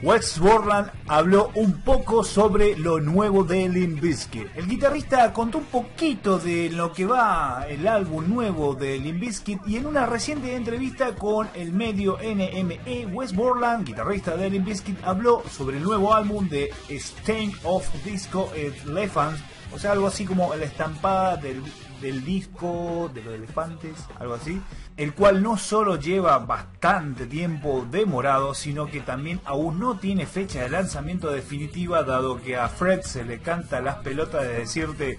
Wes Borland habló un poco sobre lo nuevo de Limp Bizkit. El guitarrista contó un poquito de lo que va el álbum nuevo de Limp Bizkit y en una reciente entrevista con el medio NME, Wes Borland, guitarrista de Limp Bizkit, habló sobre el nuevo álbum de Stain of Disco Elephants, o sea, algo así como la estampada del del disco de los elefantes, algo así, el cual no solo lleva bastante tiempo demorado, sino que también aún no tiene fecha de lanzamiento definitiva, dado que a Fred se le canta las pelotas de decirte,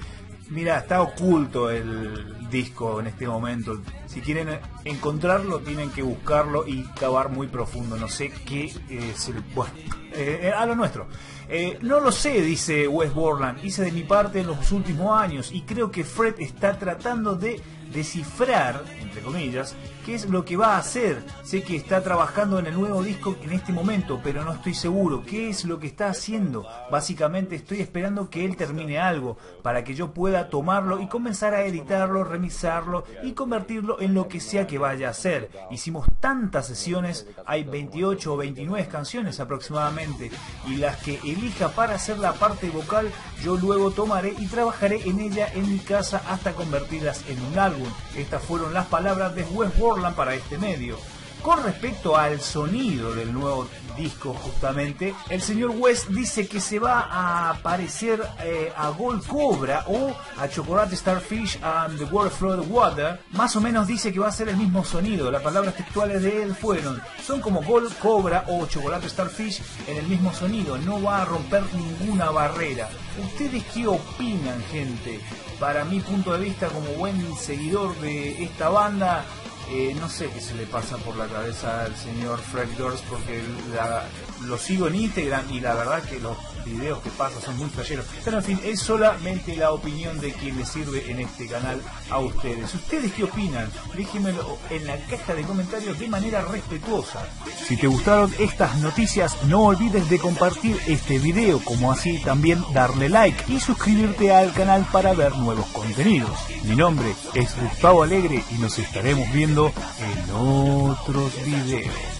mira, está oculto el disco en este momento. Si quieren encontrarlo, tienen que buscarlo y cavar muy profundo. No sé qué es el... Bueno, eh, eh, a lo nuestro. Eh, no lo sé, dice Wes Borland, hice de mi parte en los últimos años y creo que Fred está tratando de descifrar, entre comillas, qué es lo que va a hacer. Sé que está trabajando en el nuevo disco en este momento, pero no estoy seguro qué es lo que está haciendo. Básicamente estoy esperando que él termine algo para que yo pueda tomarlo y comenzar a editarlo, remixarlo y convertirlo en lo que sea que vaya a hacer. Hicimos tantas sesiones, hay 28 o 29 canciones aproximadamente, y las que elija para hacer la parte vocal, yo luego tomaré y trabajaré en ella en mi casa hasta convertirlas en un álbum. Estas fueron las palabras de Wes Borland para este medio. Con respecto al sonido del nuevo disco, justamente, el señor West dice que se va a parecer eh, a Gold Cobra o a Chocolate Starfish and the World Flood Water. Más o menos dice que va a ser el mismo sonido. Las palabras textuales de él fueron: son como Gold Cobra o Chocolate Starfish en el mismo sonido. No va a romper ninguna barrera. ¿Ustedes qué opinan, gente? Para mi punto de vista, como buen seguidor de esta banda, eh, no sé qué se le pasa por la cabeza al señor Fred Durst porque lo sigo en Instagram y la verdad que los videos que pasa son muy flasheros. Pero en fin, es solamente la opinión de quien le sirve en este canal a ustedes. ¿Ustedes qué opinan? Déjenmelo en la caja de comentarios de manera respetuosa. Si te gustaron estas noticias, no olvides de compartir este video, como así también darle like y suscribirte al canal para ver nuevos contenidos. Mi nombre es Gustavo Alegre y nos estaremos viendo en otros videos.